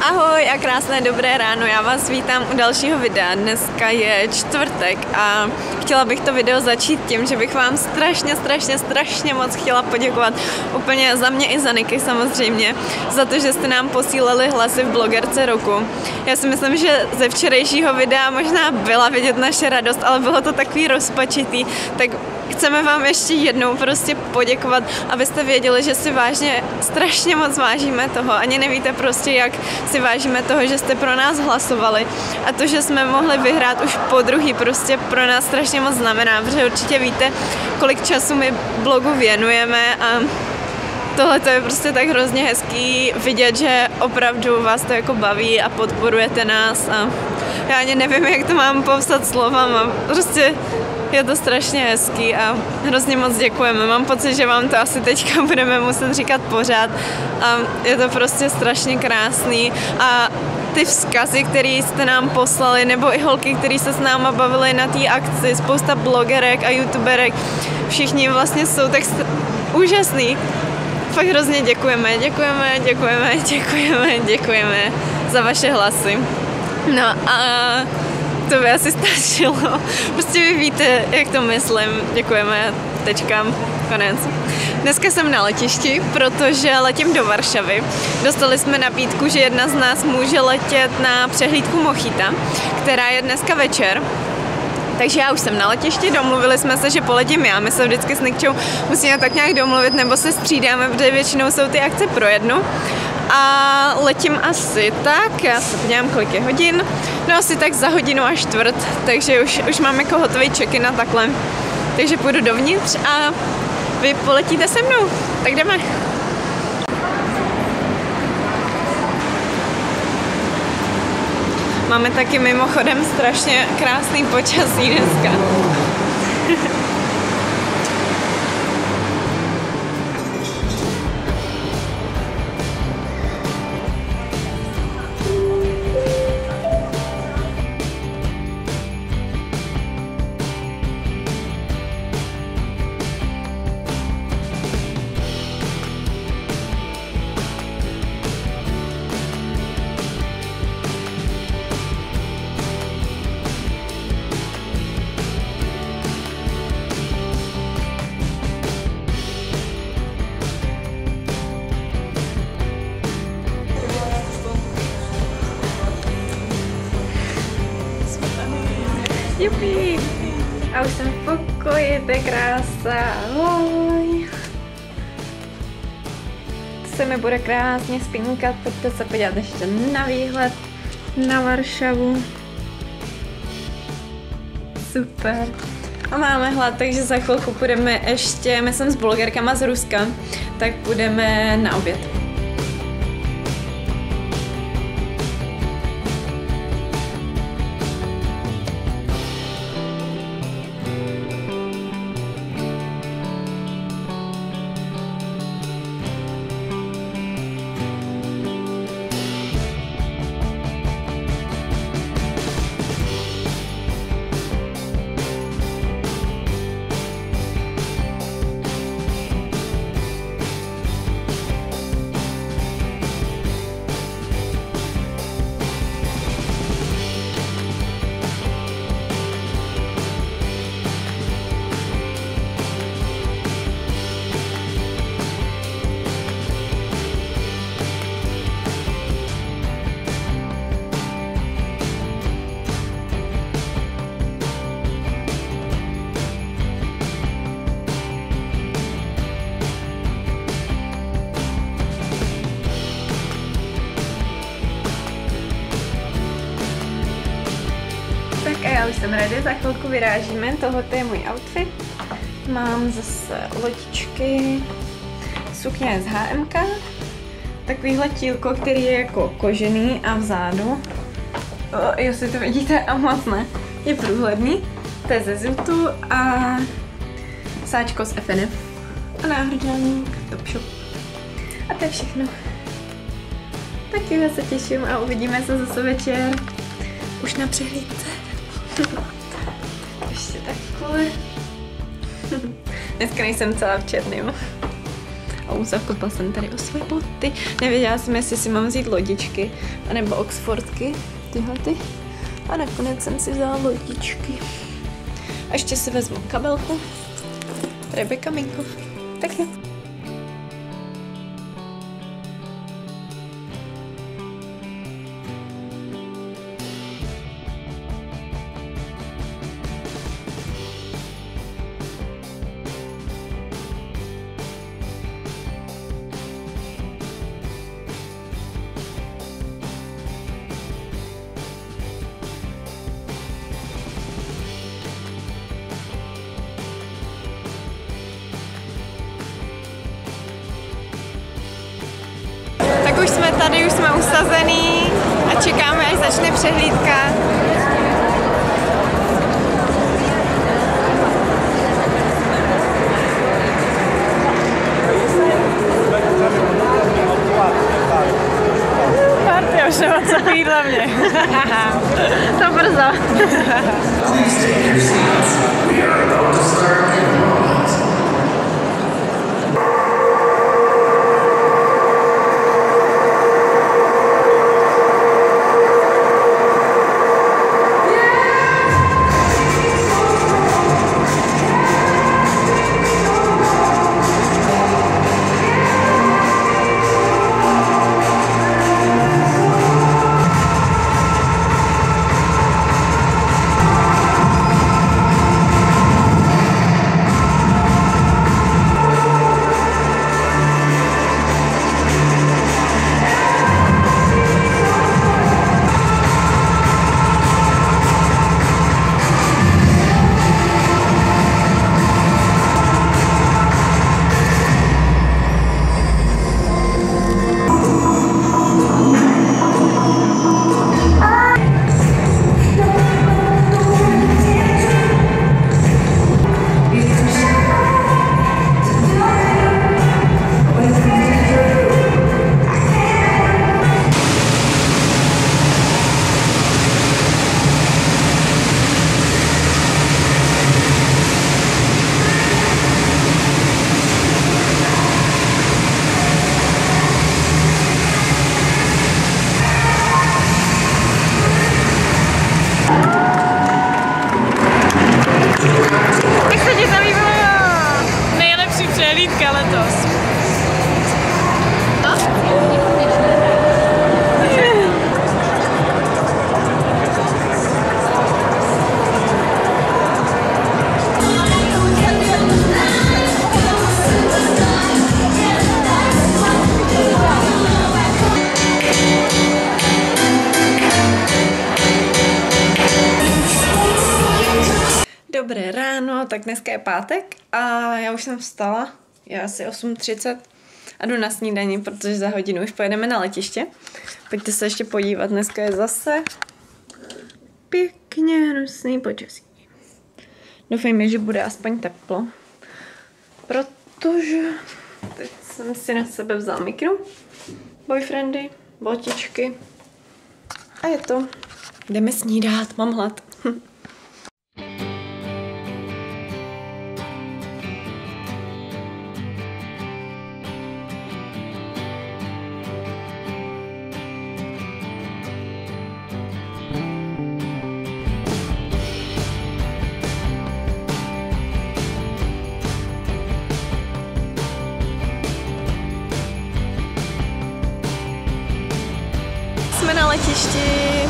Ahoj a krásné dobré ráno, já vás vítám u dalšího videa. Dneska je čtvrtek a chtěla bych to video začít tím, že bych vám strašně, strašně, strašně moc chtěla poděkovat úplně za mě i za Niky samozřejmě, za to, že jste nám posílali hlasy v blogerce roku. Já si myslím, že ze včerejšího videa možná byla vidět naše radost, ale bylo to takový rozpačitý, tak chceme vám ještě jednou prostě poděkovat, abyste věděli, že si vážně strašně moc vážíme toho. Ani nevíte prostě, jak si vážíme toho, že jste pro nás hlasovali. A to, že jsme mohli vyhrát už po druhý, prostě pro nás strašně moc znamená, protože určitě víte, kolik času my blogu věnujeme a tohle to je prostě tak hrozně hezký vidět, že opravdu vás to jako baví a podporujete nás a já ani nevím, jak to mám povstat slovama. Prostě je to strašně hezký a hrozně moc děkujeme. Mám pocit, že vám to asi teďka budeme muset říkat pořád a je to prostě strašně krásný a ty vzkazy, které jste nám poslali, nebo i holky, které se s náma bavily na té akci, spousta blogerek a youtuberek, všichni vlastně jsou tak st- úžasný. Fakt hrozně děkujeme, děkujeme, děkujeme, děkujeme, děkujeme za vaše hlasy. No a to by asi stačilo. Prostě vy víte, jak to myslím. Děkujeme. Tečka. Konec. Dneska jsem na letišti, protože letím do Varšavy. Dostali jsme nabídku, že jedna z nás může letět na přehlídku Mochita, která je dneska večer. Takže já už jsem na letišti, domluvili jsme se, že poletím já. My se vždycky s Nikčou musíme tak nějak domluvit, nebo se střídáme, protože většinou jsou ty akce pro jednu a letím asi tak, já se podívám, kolik je hodin, no asi tak za hodinu a čtvrt, takže už, už mám jako hotový check-in a takhle. Takže půjdu dovnitř a vy poletíte se mnou, tak jdeme. Máme taky mimochodem strašně krásný počasí dneska. Jupi! A už jsem v pokoji, to je krása. Ahoj. To se mi bude krásně spínkat, pojďte se podívat ještě na výhled na Varšavu. Super. A máme hlad, takže za chvilku půjdeme ještě, my jsem s blogerkama z Ruska, tak půjdeme na oběd. Už jsem ready, za chvilku vyrážíme, tohle je můj outfit. Mám zase lodičky, sukně z HMK, takovýhle tílko, který je jako kožený a vzadu, o, jestli to vidíte a moc ne, je průhledný, to je ze Zutu a sáčko z FNF a náhrdelník Topshop. A to je všechno. Tak já se těším a uvidíme se zase večer už na přehlídce. Ještě takhle. Dneska nejsem celá v černém. a uzakopla jsem tady o své boty. Nevěděla jsem, jestli si mám vzít lodičky, anebo Oxfordky, tyhle ty. A nakonec jsem si vzala lodičky. A ještě si vezmu kabelku. Rebecca Minkov. Tak jo. Tady, už jsme usazený a čekáme, až začne přehlídka. Party už nemá co jít hlavně. to brzo. Dobré ráno, tak dneska je pátek a já už jsem vstala, je asi 8.30 a jdu na snídaní, protože za hodinu už pojedeme na letiště. Pojďte se ještě podívat, dneska je zase pěkně hnusný počasí. Doufejme, že bude aspoň teplo, protože teď jsem si na sebe vzal mikro, boyfriendy, botičky a je to. Jdeme snídat, mám hlad. Jsme na letišti